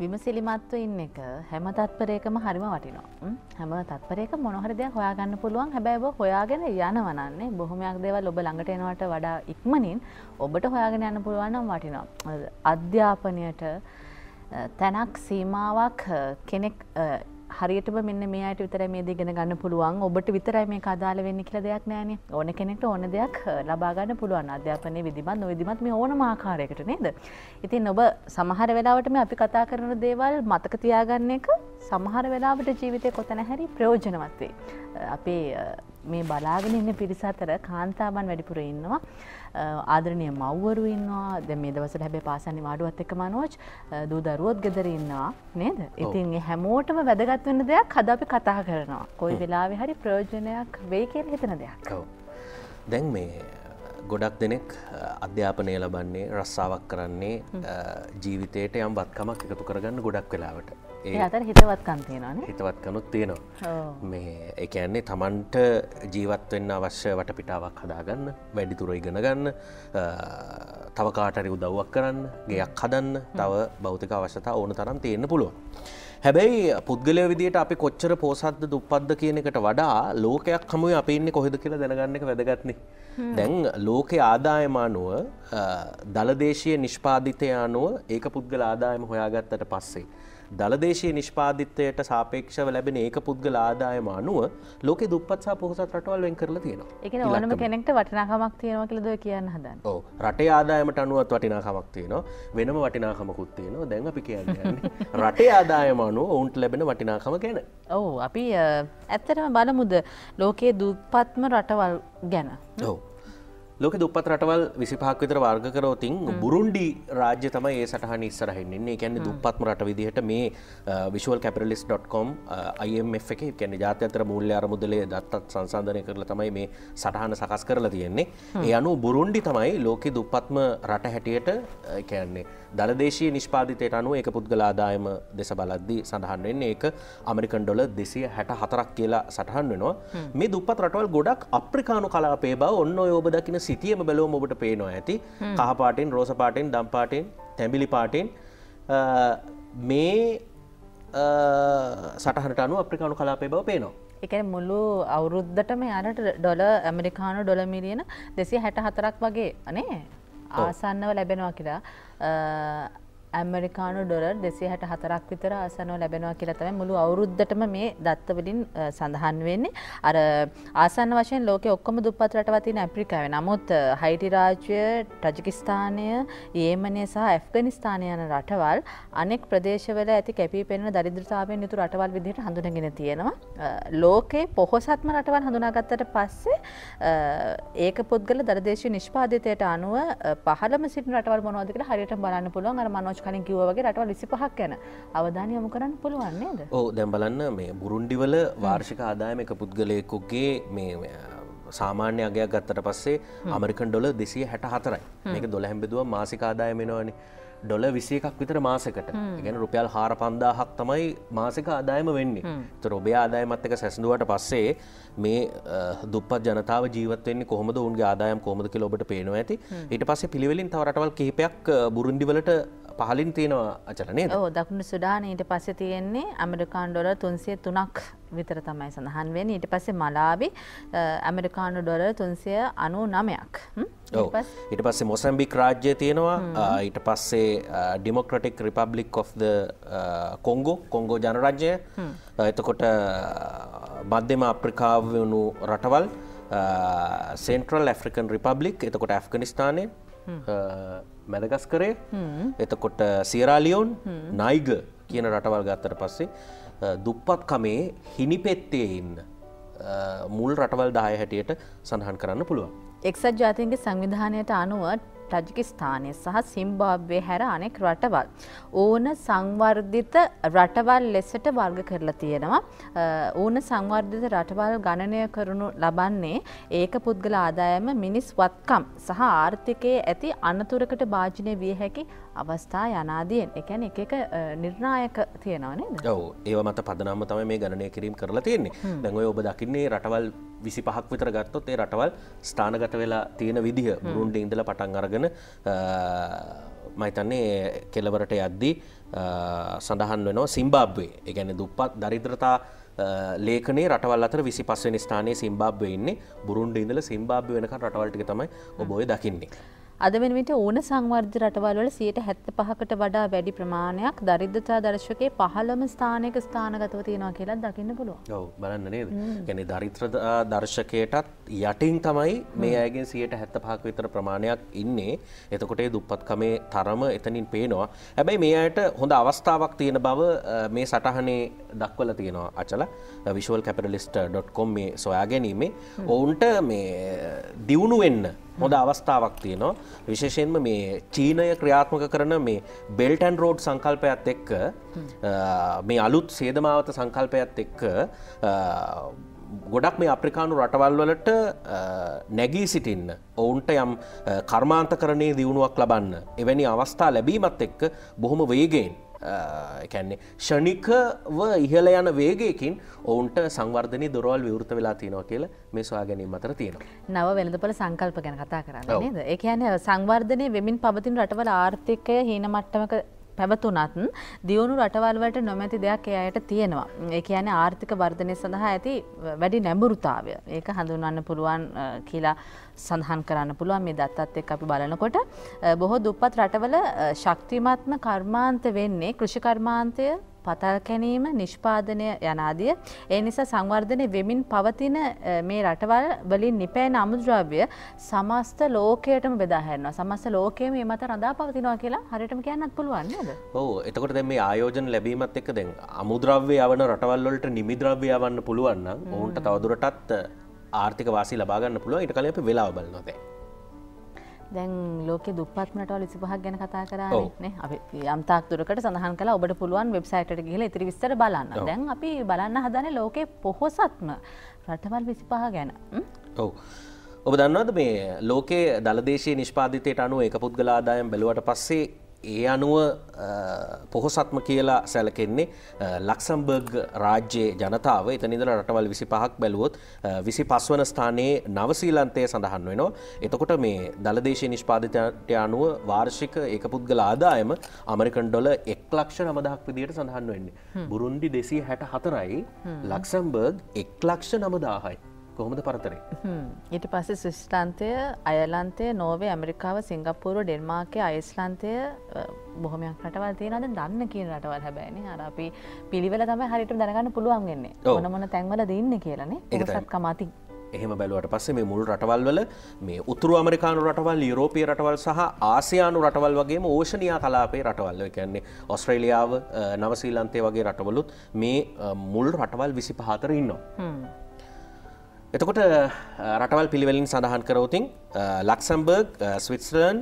විමසිලිමත්ව ඉන්න එක හැම තත්පරයකම හරිම වටිනවා. හැම. තත්පරයක මොනහරි දෙයක් හොයාගන්න පුළුවන්. හැබැයිව හොයාගෙන යනවනන්නේ බොහොමයක් දේවල් ඔබ ළඟට එනවට වඩා ඉක්මනින් ඔබට හොයාගෙන යන්න පුළුවන්නම් වටිනවා. අධ්‍යාපනයට තැනක් සීමාවක් කෙනෙක් හරියටම මෙන්න මේ අයට විතරයි මේ දේ ඉගෙන ගන්න පුළුවන්. ඔබට විතරයි මේක අදාළ වෙන්නේ කියලා දෙයක් නෑනේ. ඕන කෙනෙක්ට ඕන දෙයක් ලබා ගන්න පුළුවන්. අධ්‍යාපනයේ විධිමත් නොවිධිමත් මේ ඕනම ආකාරයකට නේද? ඉතින් ඔබ සමහර වෙලාවට මේ අපි කතා කරන දේවල් මතක තියාගන්න එක සමහර වෙලාවට ජීවිතේ කොතන හැරි ප්‍රයෝජනවත් වෙයි. අපේ මේ බලාගෙන ඉන්න පිරිස අතර කාන්තාවන් වැඩිපුර ඉන්නවා. ආදරණය මව්වරු ඉන්නවා. ද මේ දවසට හැබැ පාසනි මාඩුවත් එක මනෝජ් දූ දරුවොත් ගෙදර ඉන්නවා. නේද? ඉතින් හැමෝටම වැදගත් වෙන්න දෙයක් හද අපි කතා කරනවා. කොයි වෙලාවෙ හරි ප්‍රයෝජනයක් වෙයි කියල හිතන දෙයක්. දැන් මේ ගොඩක් දෙනෙක් අධ්‍යාපනය ලබන්නේ රස්සාාවක් කරන්නේ ජීවිතයට යම් බත්කමක් එකතු කරගන්න ගොඩක් වෙලාවට. ඒ අතර හිතවත්කන් තියෙනවා හිතවත්කනුත් තියෙනවා. මේ එකන්නේ තමන්ට ජීවත්වෙන්න අවශ්‍ය වට පිටාවක් හදාගන්න වැඩිතුර ඉගෙන ගන්න තව කාටරි උදව්වක් කරන්න ගයක් හදන්න තව බෞතික අවශ්‍යතා ඕන තරම් තියෙන්න්න පුළුවන්. හැබැයි පුද්ගලය විදිට අපි කොච්චර පෝසත්ද දුප්පද්ද කියන එකට වඩා ලෝකයක් හමුව අප ඉන්න කොහෙද කියලා දැනගන්න එක වැදගත්න. දැන් ලෝක ආදායමානුව දළදේශය නිෂ්පාධිතය අනුව ඒක පුද්ගල ආදායම හොයාගත්තට පස්සේ දළදේශයේ නිෂ්පාධිත්වයට සාපේක්ෂව ලැබෙන ඒක පුද්ගල ආදායම අනුව ලෝක දුපත්සා පොහොසත් රටවල් වෙන් කරලා තියෙනවා. එක ඕනම කෙනෙක්ට වටිනාකමක් තියෙනවා කියලද කියන්න හදන්න? ඕ රටේ ආදායමට අනුවත් වටිනාකමක් තියෙනවා. වෙනම වටිනාකමකුත් තියෙනවා. දැන් අපි කියන්නේ රටේ ආදායම අනුව ඔවුන්ට ලැබෙන වටිනාකම ගැන. ඔවු. අපි ඇත්තටම බලමුද ලෝකයේ දුප්පත්ම රටවල් ගැන? ඔවු ලෝක දුපත් රටවල් විසිපහක් විතර වර්ග කරෝතින් බුරුන්ඩි රාජ්‍ය තමයි ඒ සටහන ඉස්සරහෙන්නේ කැන්නේ දුපත්ම රට විදිහට මේ විශවල් කැපරලිස්.කොම් අයිF එක කැන ජාතතර මුල්්‍ය අරමුදලේ දත්තත් සංසාධනය කරලා තමයි මේ සටහන සකස් කරලා තියෙන්නේ. ඒ අනු බුරුන්ඩි තමයි ලෝක දුපත්ම රට හැටියට කැන්නේ දළදේශී නිෂ්පාධිතයට අනුව එක පුද්ගලාදායම දෙස බලද්දී සඳහන් වෙන්නේ. ඒක අමරිකන් ඩොල දෙසිය හැට හතරක් කියලා සටහන් වෙනවා. මේ දුපත් රටවල් ගොඩක් අප්‍රිකානු කලාපේ බව ඔන්න ඔබ දකින සිතියම බැලෝම ඔබට පේනවා ඇති. කහපාටෙන් රෝස පාටෙන් දම්පාටෙන් තැඹිලි පාටෙන්. මේ සටහනට අනු අප්‍රිකානු කලාපේ බව පේනවා. එක මුළු අවුරුද්ධටම යනට ඩොල ඇමරිකානු ඩොල මිලියන දෙසි හැට හතරක් වගේ අනේ ආසන්නව ලැබෙනවා කියලා ඇමරිකානු ඩොලර් දෙසේ හට හතරක් විතර ආසනව ලැබෙනවා කියලතම මුළු අවුරුද්ධටම මේ දත්තවලින් සඳහන් වෙන්නේ. අර ආසන්න වශයෙන් ලෝක ඔක්කොම දුපත් රටවතින ඇප්‍රිකාව නමුත් හයිටි රාජ්‍ය ටජිකිස්ථානය ඒමනය සහ ඇෆ්ගනිස්ථානය යන රටවල් අනෙක් ප්‍රදේශවල ඇති කැපී පෙන දරිද්‍රතාවෙන් යුතු රටවල් විදිහට හඳුනගෙන තියෙනවා. ලෝකේ පොහොසත්ම රටවල් හඳුනාගත්තට පස්සේ ඒක පුද්ගල දරදේශ නිෂ්පාධිතයට අනුව පහලම සිට රටවල් මොනවද කියලා හරියට බලන්න පුළුවන්. අර මනෝජ් කලින් කිව්ව වගේ රටවල් 25ක් ගැන. අවධානය යොමු කරන්න පුළුවන් නේද? ඔව් දැන් බලන්න මේ බුරුන්ඩිවල වාර්ෂික ආදායම එක පුද්ගලයෙකුගේ මේ සාමාන්‍ය අගයක් ගත්තට පස්සේ අමරිකන් ඩොල දෙසිය හැට හතරයි මේක දොළ හැම්බෙදුව මාසික ආදායමෙනවානේ ඩොල විසි එකක් විතර මාසකට. ගැන රුපියල් හාර පන්දාහක් තමයි මාසික ආදායම වෙන්නේ. ත රොබේ ආදායමත් එක සැසඳුවට පස්සේ මේ දුපත් ජනතාව ජීවත්වන්නේ කොහොමද? උන්ගේ ආදායම් කොමද කිලොබට පේනවා ඇති. ඊට පස්සේ පිළිවෙලින් තවරටවල් කිහිපයක් බුරුන්ඩිවලට පහලින් තියෙනවා අචරනය ඕ දකුණු සුඩාන ඊට පස්ස තියෙන්නේ ඇමරිකාන් ඩොල තුන්සිය තුනක් විතර තමයි සඳහන් වෙන ඊට පස්සේ මලාබි ඇමරිකානු ඩොල තුන්සිය අනු නමයක් ඊට පස්සේ මොසැම්බික් රාජ්‍ය තියෙනවා. ඊට පස්සේ democratic republic of Congo Congo ජනරජ්‍යය. එතකොට මධ්‍යම අප්‍රිකාව වනු රටවල් සෙන්ට්‍රල් ඇෆ්‍රිකන් රිපබ්ලික් එතකොට ඇෆ්ගනිස්ථානය මැදගස් කරේ එතකොට සියරාලියෝන් නයිග කියන රටවල් ගත්තට පස්සේ දුප්පත් කමේ හිනිපෙත්තේ ඉන්න මුල් රටවල් දාය හැටියට සඳහන් කරන්න පුළුවන්. එක්සත් ජාතින්ගේ සංවිධානයට අනුව ටජිකිස්ථානය සහ සිම්බාබ්වේ හැර අනෙක් රටවල්. ඕන සංවර්ධිත රටවල් ලෙසට වර්ග කරලා තියෙනවා. ඕන සංවර්ධිත රටවල් ගණනය කරනු ලබන්නේ ඒක පුද්ගල ආදායම මිනිස් වත්කම් සහ ආර්ථිකයේ ඇති අනතුරකට භාජනය විය හැකි අවස්ථා යනාදියෙන් එකැන එක එක නිර්ණායක තියෙනවානේ ඔව. ඒව මත පදනම්ම තම මේ ගණනය කිරීම කරලා තියෙන්නේ. දැඟොය ඔබ දකින්නේ රටවල් විසි පහක් විතර ගත්තොත් ඒ රටවල් ස්ථානගත වෙලා තියෙන විදිහ බුරුන්ඩ ඉඳල පටන් අරගෙන මහිතන්නේ කෙලවරට යද්දී සඳහන් වෙනවා සිම්බාබ්වේ. එකැන දුප්පත් දරිද්‍රතා ලේකනේ රටවල් අතර විසි පස්සනි ස්ථානය සිම්බාබ්ව ඉන්නේ. බුරුන්ඩ ඉඳල සිම්බාබ් වෙනක රටවල්ටික තමයි ඔබෝය දකින්නේ. අද වෙනවිට ඕන සංවර්ධ රටවල්වල සියයට හැත්ත පහකට වඩා වැඩි ප්‍රමාණයක් දරිද්‍රතා දර්ශකයේ පහළම ස්ථානයක ස්ථානගතව තියෙනවා කියලා දකින්න පුළුව ඔව බලන්න නේද? ගැන දරිත්‍ර දර්ශකයටත් යටින් තමයි මේ අයගෙන් සියයට හැත්ත පහක් විතර ප්‍රමාණයක් ඉන්නේ. එතකොටේ දුප්පත්කමේ තරම එතනින් පේනවා. හැබැයි මේ අයට හොඳ අවස්ථාවක් තියෙන බව මේ සටහනේ දක්වල තියෙනවා අචල. විශවල් කැපිටලිස්ට.කොම් මේ සොයා ගැනීමේ. ඔවුන්ට මේ දියුණු වෙන්න හොඳ අවස්ථාවක් තියෙනවා. විශේෂයෙන්ම මේ චීනය ක්‍රියාත්මක කරන මේ බෙල්ටන් රෝඩ් සංකල්පයත් එක්ක මේ අලුත් සේදමාවත සංකල්පයත් එක්ක ගොඩක් මේ අප්‍රිකානු රටවල් වලට නැගී සිටින්න ඔවුන්ට යම් කර්මාන්ත කරණය දියුණුවක් ලබන්න එවැනි අවස්ථා ලැබීමත් එක්ක බොහොම වේගෙන් එකැන්නේ ෂණිකව ඉහල යන වේගයකින් ඔවුන්ට සංවර්ධනය දොරවල් විවෘත වෙලා තියෙනවා කියල මේ සවා ගැනීම අතර තියෙනවා. නව වෙළඳපොල සංකල්ප ගැන කතා කරන්න ඒ කියන සංවර්ධනය වෙමින් පවතින රටවල ආර්ථිකය හීන මට්ටමක පැවතුනත් දියුණු රටවල්වලට නොමැති දෙයක් එයට තියෙනවා. ඒ කියන්නේ ආර්ථික වර්ධනය සඳහා ඇති වැඩි නැඹුරුතාවය. ඒක හඳුන්වන්න පුළුවන් කියලා සඳහන් කරන්න පුළුවන්. මේ දත්තත් එක්ක අපි බලනකොට බොහෝ දුප්පත් රටවල ශක්තිමත්ම කර්මාන්ත වෙන්නේ කෘෂිකර්මාන්තය පතල් කැනීම නිෂ්පාදනය යනාදිය ඒ නිසා සංවර්ධනය වෙමින් පවතින මේ රටවල් වලින් නිපෑන අමුද්‍රව්‍ය සමස්ත ලෝකයටම බෙදාහැරනවා සමස්ත ලෝකයේ මේ මත රඳා පවතිනවා කියලා හරිටම කියන්නත් පුළුවන්ද ඔහු එතකොට දැ මේ ආයෝජන ලැබීමත් එක්ක දැන් අමුද්‍රව්‍ය යවන රටවල්ලොලට නිමිද්‍රව්‍ය යවන්න පුළුවන්න ඔවුන්ට තවදුරටත් ආර්ථික වාසි ලබාගන්න පුළුව ඉට කලප වෙලා බලන්නොදේ දැන්. ලෝක දුපත්මටවල් විසිපහක් ගැන කතා කරන්නේ අප යම්තාක් දුරකට සඳහන් කලා ඔබට පුළුවන් වෙබ්සයිට ගහල ඉතිරි විස්තර බලන්න. දැන් අපි බලන්න හදන ලෝකේ පොහොසත්ම රටවල් විසිපහ ගැන. ඔවු. ඔබ දන්නවද මේ ලෝකේ දළදේශය නිෂ්පාධිතයට අනුව එක පුද්ගලාදායම් බැලුවට පස්සේ ඒ අනුව පොහොසත්ම කියලා සැලකෙන්නේ ලක්සම්බර්ග් රාජ්‍යයේ ජනතාව එතනිදල රටවල් විසි පහක් බැලුවොත් විසි පස්වන ස්ථානයේ නවසීලන්තය සඳහන් වෙනවා. එතකොට මේ දළදේශය නිෂ්පාධිතයට අනුව වාර්ෂික ඒක පුද්ගල ආදායම අමරිකන් ඩොල එක් ලක්ෂ නමදහක් විදියට සඳහන් වෙන්නේ. බුරුන්ඩි දෙසී හැට හතරයි ලක්සම්බර්ග් එක් ලක්ෂ නමදාහයි. කොහොමද පරතරේ? ඊට පස්සේ ශිෂ්ටන්තය අයලන්තය නෝවේ ඇමරිකාව සිංගප්පූරුව ඩෙන්මාර්කය අයිස්ලන්තය බොහොමයක් රටවල් තියෙනද දන්න කියන රටවල් හැබැයිනි අර අපි පිළිවෙල තම හරිට දැනගන්න පුළුවන් වෙන්නේ. ඕන මොන තැන්වල දෙන්න කියලනේ ඒසත් කමති එහෙම බැලුවට පස්සේ මේ මුල් රටවල් වල මේ උතුරු අමරිකානු රටවල් යුරෝපිය රටවල් සහ ආසියානු රටවල් වගේම ඕෂණයා කලාපේ රටවල්. කියන්නේ ඔස්ට්‍රේලියාව නවසීලන්තය වගේ රටවලුත් මේ මුල් රටවල් විසි පහතර ඉන්නවා. එතකොට රටවල් පිළිවෙලින් සඳහන් කරවතින් ලක්සම්බර්ග් ස්විත්ස්ලන්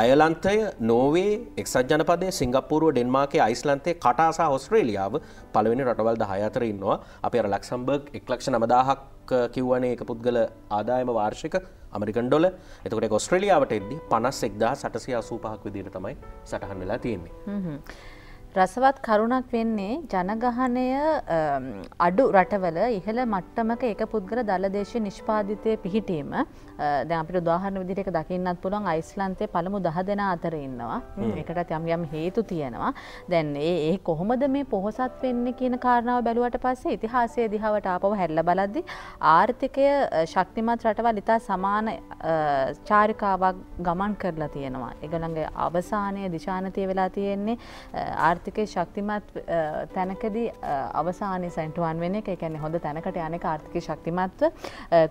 අයලන්තය නෝවේ එක්සත් ජනපදේ සිංගපපුරුව ඩෙන්මාගේ යිස්ලන්තේ කටාසා ඔස්ට්‍රේලියාව පළවෙනි රටවල් දහය අතර ඉන්නවා. අප අර ලක්සම්බර්ග් එක්ලක්ෂ නමදාහක් කිව්වනේ එක පුද්ගල ආදායම වාර්ෂික අමරිකන්ඩොල එතකොට ඔස්ට්‍රලියාවට එද්දි පනස් එක්දා සටසය අසූපහක් විදිර තමයි සටහන් වෙලා තියෙන්නේ. රසවත් කරුණක් වෙන්නේ ජනගහනය අඩු රටවල ඉහළ මට්ටමක එක පුද්ගල දළදේශය නිෂ්පාධිතය පිහිටීම. දැ අපිට උදාහරණ විදිහට දකින්නත් පුළුවන්. අයිස්ලන්තේ පළමු දහ දෙනා අතර ඉන්නවා. එකටත් යම් යම් හේතු තියෙනවා. දැන් ඒ කොහොමද මේ පොහොසත් වෙන්න කියන කාරණාව බැලුවට පස්සේ ඉතිහාසය දිහාවට ආපව හැල්ල බලද්දි ආර්ථිකය ශක්තිමත් රටවල් ඉතා සමාන චාරිකාවක් ගමන් කරලා තියෙනවා. එකළඟ අවසානය දිශානතිය වෙලා තියෙන්නේ ආර්ථ ආර්ථිකය ශක්තිමත් තැනකදී අවසානය සැන්ටුවන් වෙන එක. එකැනෙ හොඳ තැනකට යනෙක ආර්ථික ශක්තිමත්ව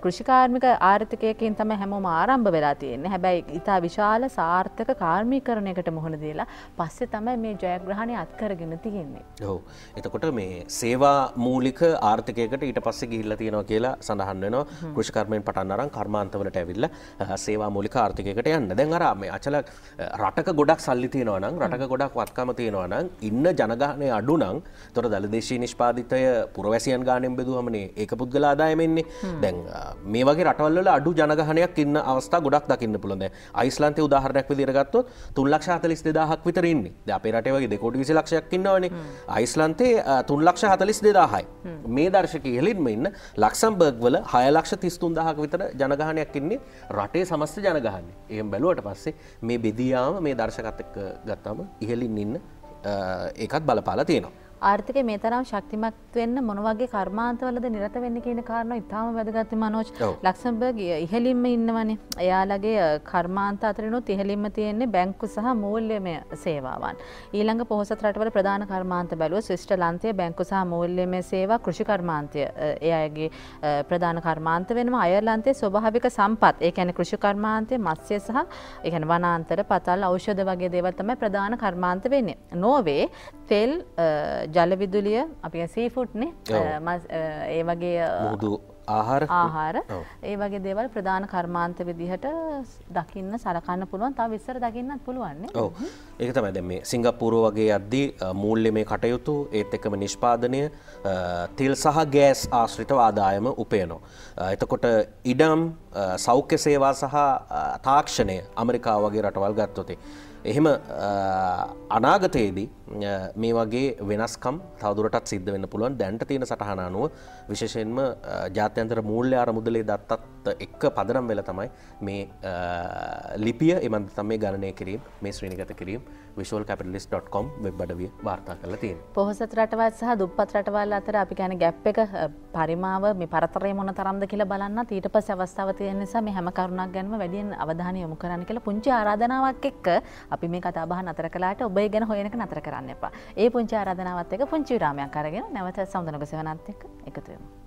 කෘෂිකාර්මික ආර්ථිකයකින් තම හැමෝම ආරම්භ වෙලා තියෙන්නේ. හැබැයි ඉතා විශාල සාර්ථක කාර්මී කරණයකට මුහුණ දීලා පස්සෙ තමයි මේ ජයග්‍රහණය අත්කරගෙන තියෙන්නේ. ඔහු එතකොට මේ සේවා මූලික ආර්ථකයකට ඊට පස්සේ ගිහිල්ල තියෙනවා කියලා සඳහන් වෙනවා. කෘෂිකර්මයෙන් පටන් අරන් කර්මාන්තවලට ඇවිල්ල සේවා මූලික ආර්ථකයකට යන්න. දැන් අරා මේ අචල රටක ගොඩක් සල්ලි තියෙනවා නම් රටක ගොඩක් වත්කම තියෙනවා නම් ඉන්න ජනගානය අඩු නං තොර දළදේශී නිෂ්පාධිතය පුරවැසියන් ගානෙන් බෙදුවමනේ ඒක පුද්ගලාදායමෙන්නේ දැන් මේ වගේ රටවල්ල අඩු ජනගහන ජනගහනයක් ඉන්න අවස්ථා ගොඩක් දකින්න පුළොද යිස්ලන්තය උදාහරණයක් විදිරගත්තු තුන්ලක්ෂ හතලිස් දෙදාහක් විතරන්නේ අපේ රට වගේ දෙකොට විසි ලක්ෂයක් ඉන්නවනේ. අයිස්ලන්තේ තුන්ලක්ෂ හතලිස් දෙදාහයි මේ දර්ශක ඉහලින්ම ඉන්න ලක්සම්බර්ග් වල හයලක්ෂ තිස්තුන් දහක් විතර ජනගහනයක් ඉන්නේ රටේ සමස්ත ජනගහන්න. එහම බැලුවට පස්සේ මේ බෙදියාම මේ දර්ශකත්තක ගත්තම ඉහලින් ඉන්න ඒකත් බලපාල තියෙනවා ආර්ථික මේ තරම් ශක්තිමත් වෙන්න මොනවගේ කර්මාන්තවලද නිරත වෙන්න කියන කාරණ ඉතාම වැදගත්ත මනෝජ්. ලක්සම්බර්ග ඉහලින්ම ඉන්නවනේ. එයාලගේ කර්මාන්ත අතරිනුත් ඉහලින්ම තියෙන්නේ බැංකු සහ මූල්‍යමය සේවාවන්. ඊළඟ පොහොසත් රටවල ප්‍රධාන කර්මාන්ත බැලුව ශිෂ්ට ලන්තය බැංකු සහ මූල්‍යමය සේවා කෘෂි කර්මාන්තය. එයගේ ප්‍රධාන කර්මාන්ත වෙනවා. අයර්ලන්තේ ස්වභාවික සම්පත්. ඒ ඇන කෘෂි කර්මාන්තය මත්සය සහ එකන වනාන්තර පතල් ෞෂධ වගේ දේවල් තමයි ප්‍රධාන කර්මාන්ත වෙන්නේ. නෝවේ තෙල් ජලවිදුලිය අපි සීෆුට්නේ ඒ වගේ ආහාර. ආහාර. ඒ වගේ දේවල් ප්‍රධාන කර්මාන්ත විදිහට දකින්න සලකන්න පුළුවන්. තා විස්සර දකින්නත් පුළුවන්නේ ඕ ඒක තමයි දැ මේ සිංගප්පුරුව වගේ අද්දී මූල්්‍ය මේ කටයුතු ඒත් එකම නිෂ්පාදනය තිල් සහ ගෑස් ආශ්‍රිත ආදායම උපයනෝ. එතකොට ඉඩම් සෞඛ්‍ය සේවා සහ තාක්ෂණය අමරිකා වගේ රටවල් ගත්තොතේ. එහෙම අනාගතයේදී මේ වගේ වෙනස්කම් තවදුරටත් සිද්ධ වෙන්න පුළුවන්. දැන්ට තියෙන සටහන අනුව විශේෂයෙන්ම ජාත්‍යන්තර මූල්‍ය අර මුදලේ දත්තත් එක්ක පදනම් වෙල තමයි මේ ලිපිය එමන්ත තම මේ ගණනය කිරීම මේ ශ්‍රීනිගත කිරීම විශල් කපිලිස්.කොම් වෙබ් අඩවිය වාර්තා කල තියෙන පොහොසත් රටවත් සහ දුප්පත් රටවල් අතර අපි ගැන ගැප් එක පරිමාව මේ පරතරය මොන තරම්ද කියලා බලන්න ඊට පස් අවස්ථාව තියෙන නිසා මේ හැම කරුණක් ගැනම වැඩියෙන් අවධානය යොමු කරන්න කියලා පුංචි ආරාධනාවක් එක්ක අපි මේ කතා බහ නතර කලාට ඔබේ ගැන හොයනක නතර කරන්න. එපා. ඒ පුංචි ආරාධනාවත් එක පුංචි විරාමයක් අරගෙන නැවත සමුදනක සෙවනත් එක්ක එකතු වෙමු.